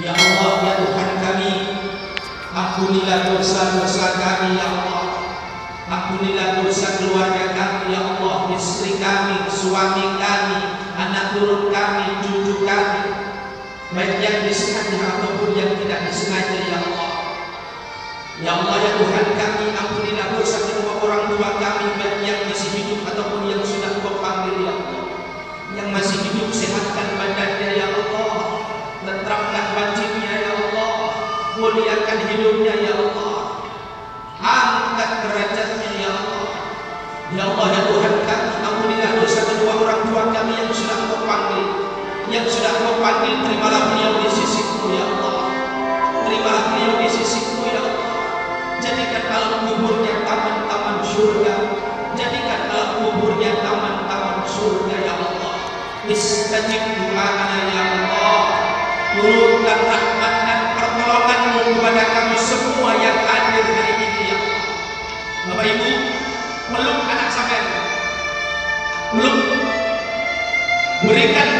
Ya Allah, ya Tuhan kami, ampunilah dosa-dosa kami, ya Allah. Ampunilah dosa keluarga kami, ya Allah, istri kami, suami kami, anak turun kami, cucu kami, baik yang disengaja ataupun yang tidak disengaja, ya Allah. Ya Allah, ya Tuhan kami, ampunilah dosa kedua orang tua kami, baik panggil, terimalah beliau di sisimu, ya Allah. Terimalah beliau di sisimu, ya Allah. Jadikan alam kuburnya taman-taman surga. Jadikan alam kuburnya taman-taman surga, ya Allah. Istajib doana, ya Allah. Turunkan rahmat dan pertolonganmu kepada kami semua yang hadir hari ini, ya Allah. Bapak Ibu, peluk anak sampai peluk berikan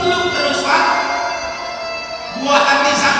peluk terus Pak buah hati sang